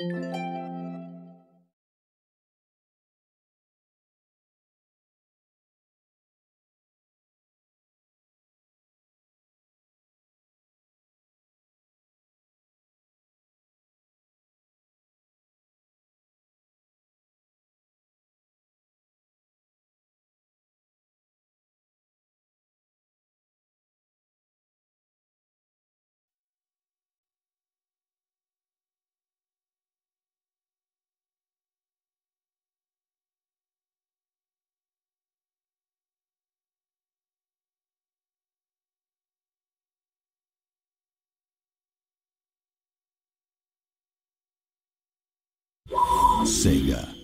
Música Sega.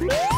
Woo!